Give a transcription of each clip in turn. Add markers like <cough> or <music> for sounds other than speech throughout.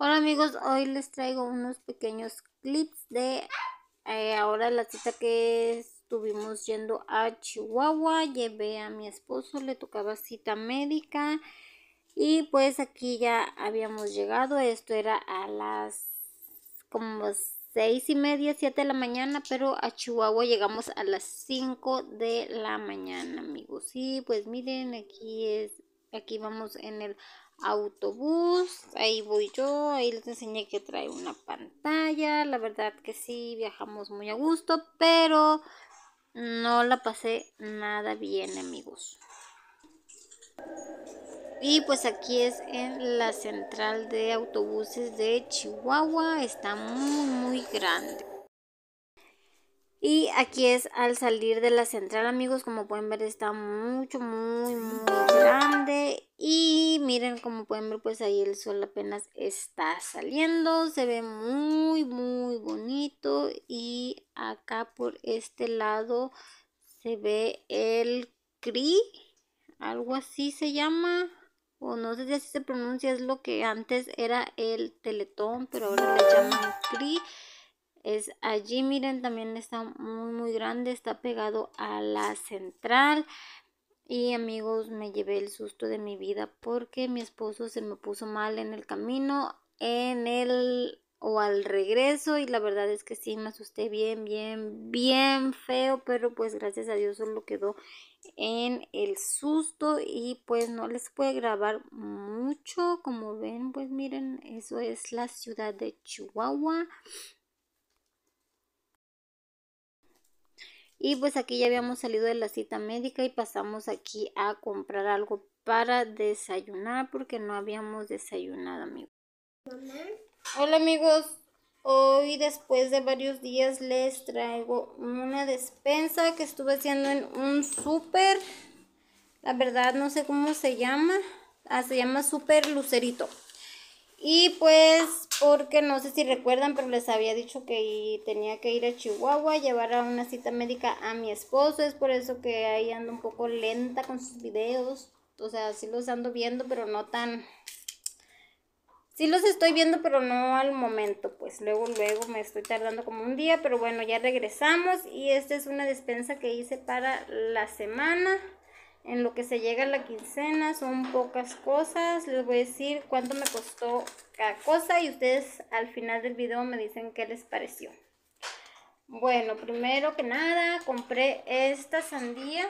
Hola amigos, hoy les traigo unos pequeños clips de eh, ahora la cita que estuvimos yendo a Chihuahua. Llevé a mi esposo, le tocaba cita médica y pues aquí ya habíamos llegado. Esto era a las como seis y media, siete de la mañana, pero a Chihuahua llegamos a las 5 de la mañana amigos. Y pues miren, aquí es, aquí vamos en el autobús, ahí voy yo, ahí les enseñé que trae una pantalla, la verdad que sí, viajamos muy a gusto, pero no la pasé nada bien amigos. Y pues aquí es en la central de autobuses de Chihuahua, está muy muy grande. Y aquí es al salir de la central amigos, como pueden ver está mucho muy muy grande. Y miren como pueden ver pues ahí el sol apenas está saliendo, se ve muy muy bonito. Y acá por este lado se ve el CRI, algo así se llama, o no sé si así se pronuncia, es lo que antes era el Teletón, pero ahora le llaman CRI. Es allí, miren, también está muy muy grande, está pegado a la central. Y amigos, me llevé el susto de mi vida porque mi esposo se me puso mal en el camino, en el o al regreso y la verdad es que sí me asusté bien, bien, bien feo, pero pues gracias a Dios solo quedó en el susto y pues no les puede grabar mucho, como ven, pues miren, eso es la ciudad de Chihuahua. Y pues aquí ya habíamos salido de la cita médica y pasamos aquí a comprar algo para desayunar porque no habíamos desayunado, amigos. Hola amigos, hoy después de varios días les traigo una despensa que estuve haciendo en un súper. La verdad no sé cómo se llama. Ah, se llama Super Lucerito. Y pues, porque no sé si recuerdan, pero les había dicho que tenía que ir a Chihuahua, llevar a una cita médica a mi esposo. Es por eso que ahí ando un poco lenta con sus videos. O sea, sí los ando viendo, pero no tan... Sí los estoy viendo, pero no al momento. Pues luego, luego me estoy tardando como un día. Pero bueno, ya regresamos. Y esta es una despensa que hice para la semana en lo que se llega a la quincena son pocas cosas. Les voy a decir cuánto me costó cada cosa y ustedes al final del video me dicen qué les pareció. Bueno, primero que nada compré esta sandía.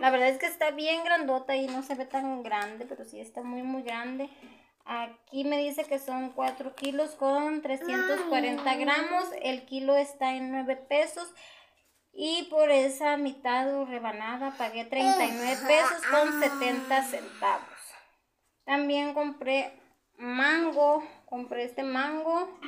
La verdad es que está bien grandota y no se ve tan grande, pero sí está muy muy grande. Aquí me dice que son 4 kilos con 340 gramos. El kilo está en 9 pesos. Y por esa mitad o rebanada pagué 39 pesos con 70 centavos. También compré mango. Compré este mango.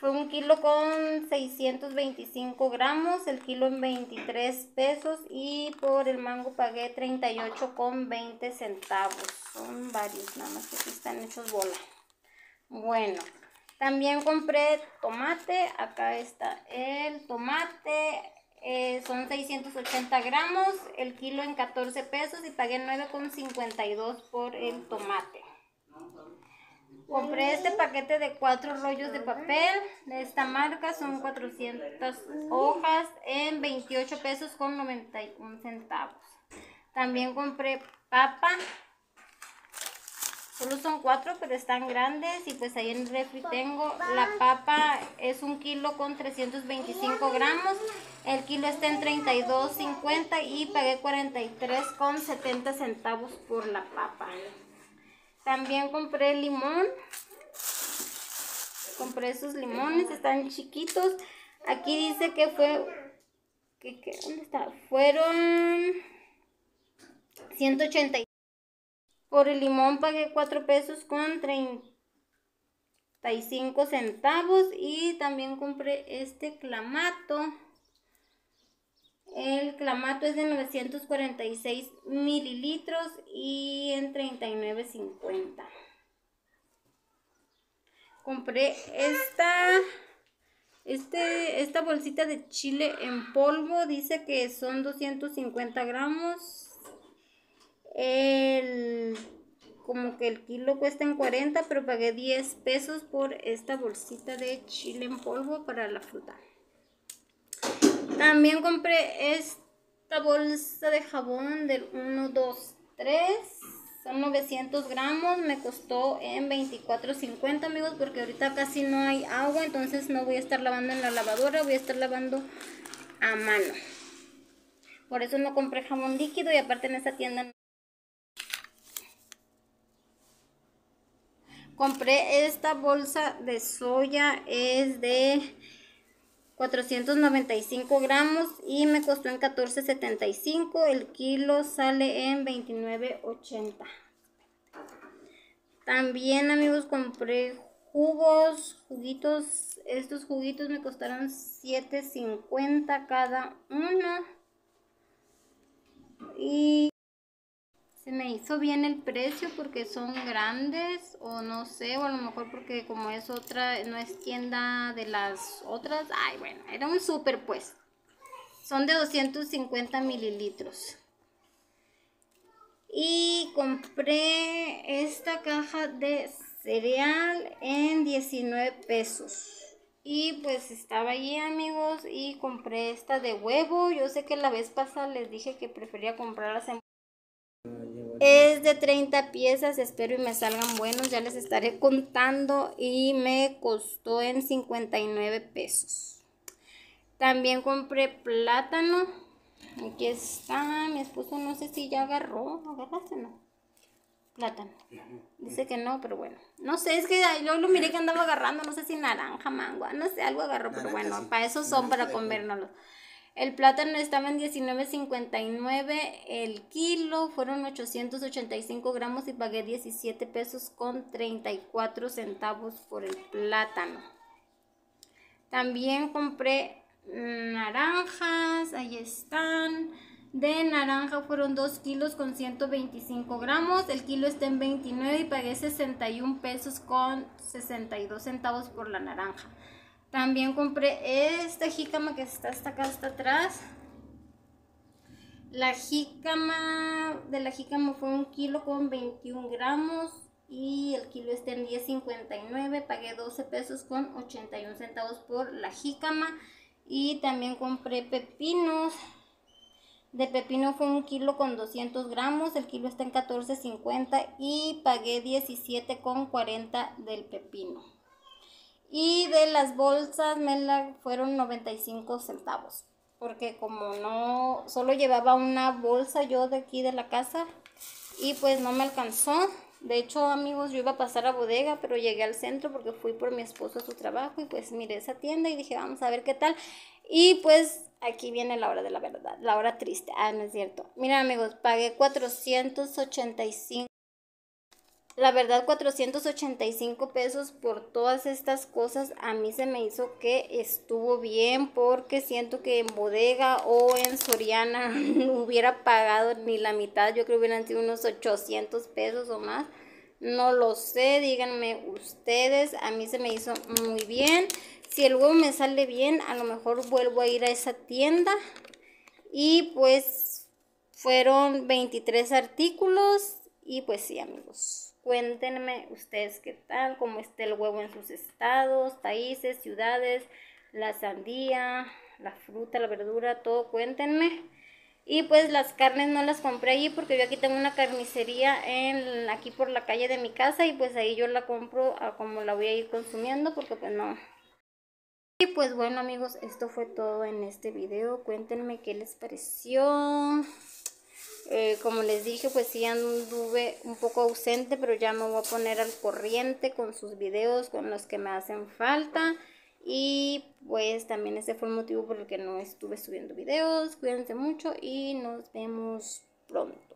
Fue un kilo con 625 gramos. El kilo en 23 pesos. Y por el mango pagué 38 con 20 centavos. Son varios, nada más que aquí están hechos bola. Bueno. También compré tomate, acá está el tomate, eh, son 680 gramos, el kilo en 14 pesos y pagué 9,52 por el tomate. Compré este paquete de cuatro rollos de papel de esta marca, son 400 hojas en 28 pesos con 91 centavos. También compré papa, Solo son cuatro, pero están grandes. Y pues ahí en el refri tengo la papa. Es un kilo con 325 gramos. El kilo está en 32.50 y pagué 43,70 centavos por la papa. También compré limón. Compré esos limones, están chiquitos. Aquí dice que fue... Que, ¿Dónde está? Fueron 180 por el limón pagué 4 pesos con 35 centavos. Y también compré este clamato. El clamato es de 946 mililitros y en 39.50. Compré esta, este, esta bolsita de chile en polvo. Dice que son 250 gramos. El que el kilo cuesta en 40, pero pagué 10 pesos por esta bolsita de chile en polvo para la fruta. También compré esta bolsa de jabón del 1, 2, 3. Son 900 gramos, me costó en 24.50 amigos porque ahorita casi no hay agua, entonces no voy a estar lavando en la lavadora, voy a estar lavando a mano. Por eso no compré jamón líquido y aparte en esta tienda compré esta bolsa de soya, es de 495 gramos y me costó en 14.75. El kilo sale en 29.80. También amigos compré jugos, juguitos. Estos juguitos me costaron 7.50 cada uno. Y se me hizo bien el precio porque son grandes o no sé, o a lo mejor porque como es otra, no es tienda de las otras, ay bueno, era un super pues. Son de 250 mililitros. Y compré esta caja de cereal en 19 pesos. Y pues estaba allí amigos y compré esta de huevo. Yo sé que la vez pasada les dije que prefería comprarlas en es de 30 piezas, espero y me salgan buenos, ya les estaré contando y me costó en 59 pesos. También compré plátano, aquí está, mi esposo no sé si ya agarró, ¿agarraste no? Plátano, dice que no, pero bueno, no sé, es que yo lo miré que andaba agarrando, no sé si naranja, mango, no sé, algo agarró, pero bueno, para eso son, para comérnoslo. El plátano estaba en 19.59 el kilo, fueron 885 gramos y pagué 17 pesos con 34 centavos por el plátano. También compré naranjas, ahí están. De naranja fueron 2 kilos con 125 gramos. El kilo está en 29 y pagué 61 pesos con 62 centavos por la naranja. También compré esta jícama que está hasta acá, hasta atrás. La jícama, de la jícama fue un kilo con 21 gramos y el kilo está en 10.59. Pagué 12 pesos con 81 centavos por la jícama. Y también compré pepinos. De pepino fue un kilo con 200 gramos, el kilo está en 14.50 y pagué 17,40 del pepino. Y de las bolsas me la fueron 95 centavos. Porque como no, solo llevaba una bolsa yo de aquí de la casa. Y pues no me alcanzó. De hecho, amigos, yo iba a pasar a bodega, pero llegué al centro porque fui por mi esposo a su trabajo. Y pues miré esa tienda y dije, vamos a ver qué tal. Y pues aquí viene la hora de la verdad, la hora triste. Ah, no es cierto. Mira, amigos, pagué 485 la verdad 485 pesos por todas estas cosas a mí se me hizo que estuvo bien porque siento que en bodega o en Soriana <laughs> no hubiera pagado ni la mitad, yo creo que hubieran sido unos 800 pesos o más. No lo sé, díganme ustedes, a mí se me hizo muy bien. Si el huevo me sale bien, a lo mejor vuelvo a ir a esa tienda. Y pues fueron 23 artículos y pues sí amigos. Cuéntenme ustedes qué tal, cómo está el huevo en sus estados, países, ciudades, la sandía, la fruta, la verdura, todo cuéntenme. Y pues las carnes no las compré allí porque yo aquí tengo una carnicería en aquí por la calle de mi casa y pues ahí yo la compro a como la voy a ir consumiendo porque pues no. Y pues bueno amigos, esto fue todo en este video. Cuéntenme qué les pareció. Eh, como les dije, pues sí anduve un poco ausente, pero ya me voy a poner al corriente con sus videos, con los que me hacen falta. Y pues también ese fue el motivo por el que no estuve subiendo videos. Cuídense mucho y nos vemos pronto.